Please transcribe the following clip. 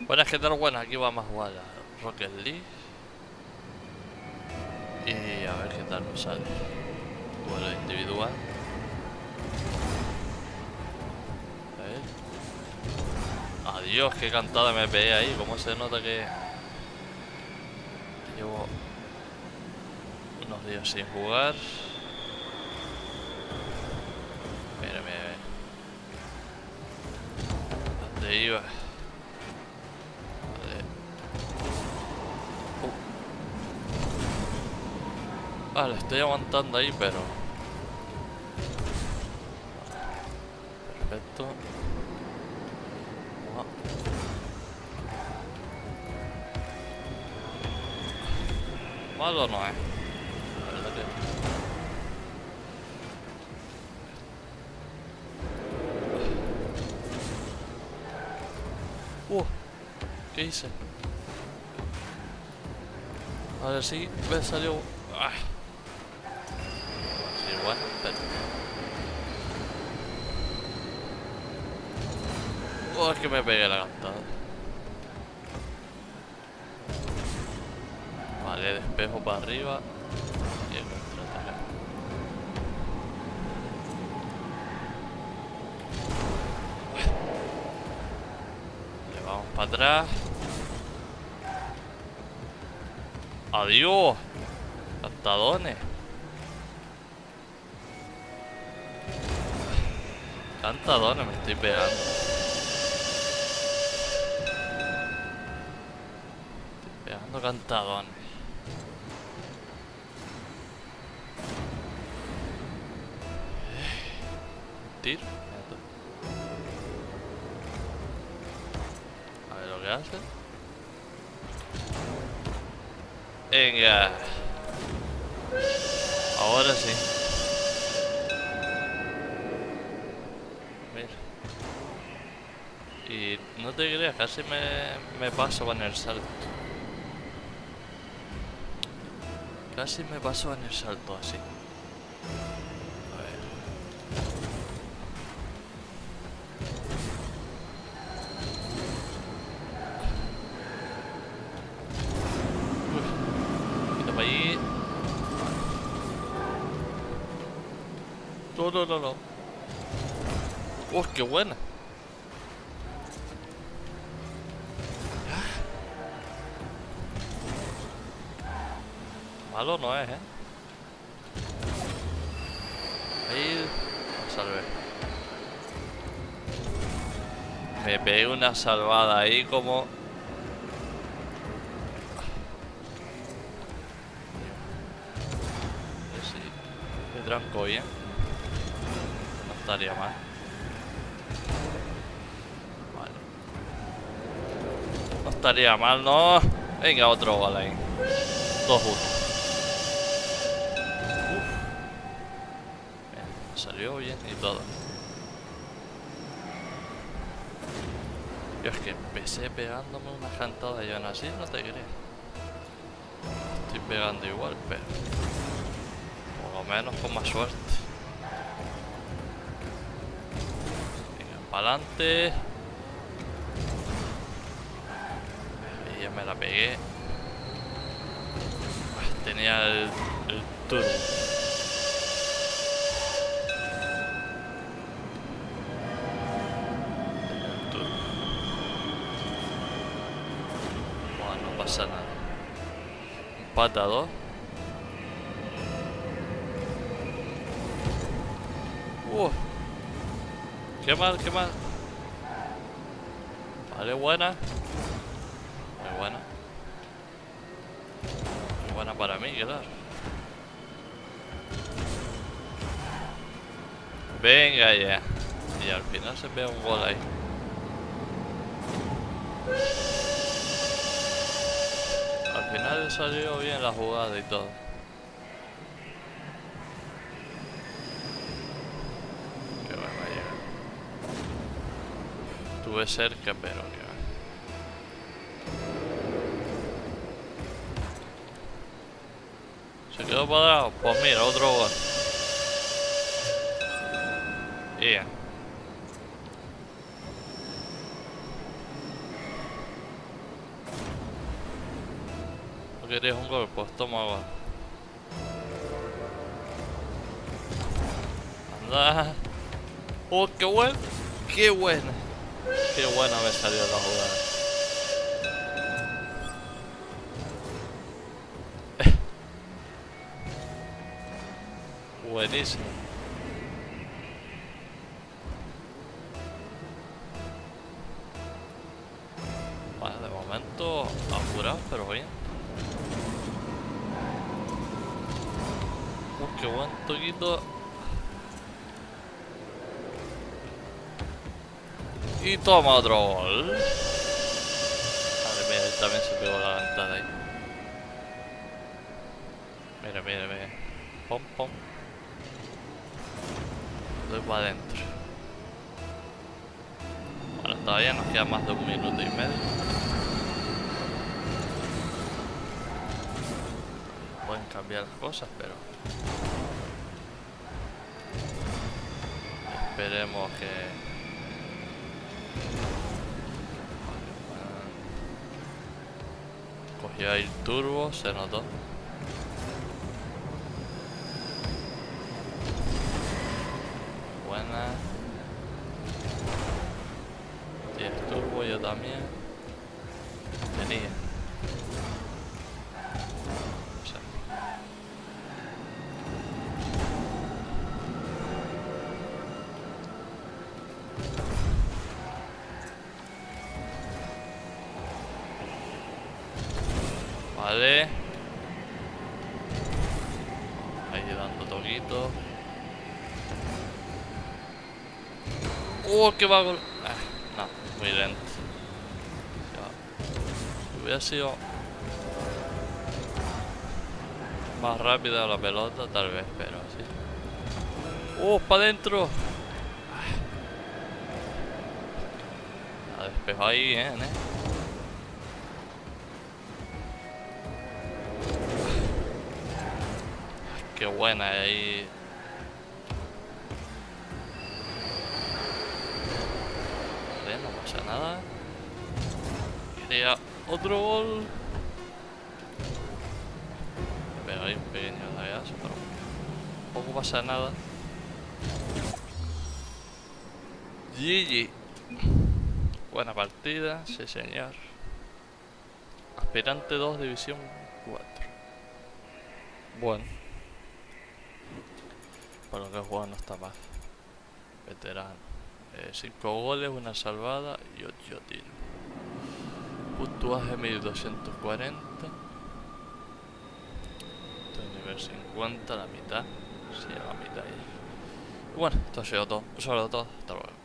Buenas, ¿qué tal? Bueno, aquí vamos a jugar a Rocket League. Y a ver qué tal nos sale. Duelo individual. A ver. Adiós, qué cantada me pegué ahí. ¿Cómo se nota que llevo unos días sin jugar? Mira, mira, ¿Dónde iba? Vale, estoy aguantando ahí, pero... Perfecto. Malo no es. La. Uh, ¿Qué hice? A ver si me salió... Ah. Oh, es que me pegué la cantada. Vale, despejo para arriba. Y el contraataque. Le vamos para atrás. Adiós. Cantadones. Cantadones me estoy pegando. Pegando cantadones. Tiro. A ver lo que hace. Venga. Ahora sí. Y no te creas, casi me, me paso en el salto. Casi me pasó en el salto así. No, no, no, no. ¡Oh, qué buena! Malo no es, ¿eh? Ahí... Salve. Me pegué una salvada ahí como... Sí. Tranco bien. No estaría mal. Vale. No estaría mal, ¿no? Venga, otro gol ahí. 2-1. Salió bien y todo. Yo es que empecé pegándome una cantada y aún así no te crees. Estoy pegando igual, pero por lo menos con más suerte. Venga, para adelante. Ya me la pegué. Tenía el, el. Empata dos. Uh. Qué mal, qué mal. Vale, buena. Muy buena. Muy buena para mí, claro. Venga ya. Y al final se ve un gol ahí. Al final salió bien la jugada y todo. Que va a llegar. Estuve cerca, pero que. Se quedó parado. Pues mira, otro gol. Yeah. ¿No querías un? Pues toma agua. Anda. ¡Oh, qué bueno! ¡Qué buena! ¡Qué buena me salió la jugada! Buenísimo. Vale, de momento apurado, pero bien. Qué buen toquito. Y toma otro gol. Madre mía, también se pegó la ventana ahí. Mira, mira, mira. Pom, pom. Doy para adentro. Bueno, todavía nos queda más de un minuto y medio. Pueden cambiar las cosas, pero... Esperemos que... Cogió ahí el turbo, se notó. Buena. Y el turbo yo también. Vale. Ahí dando toquito. ¡Oh, qué va gol! Ah, no, muy lento. Ya. Si hubiera sido más rápida la pelota, tal vez, pero sí. ¡Oh, para adentro! La despejó ahí bien, eh. Buena ahí. Vale, no pasa nada. Quería otro gol. Pego ahí un pequeño lagazo, pero tampoco pasa nada. GG. Buena partida, sí señor. Aspirante 2, división 4. Bueno. Para lo que juega no está mal. Veterano. 5 goles, una salvada y 8 tiros. Puntuaje 1240. Este nivel 50, la mitad. Sí, la mitad. Y bueno, esto ha sido todo. A todos. Hasta luego.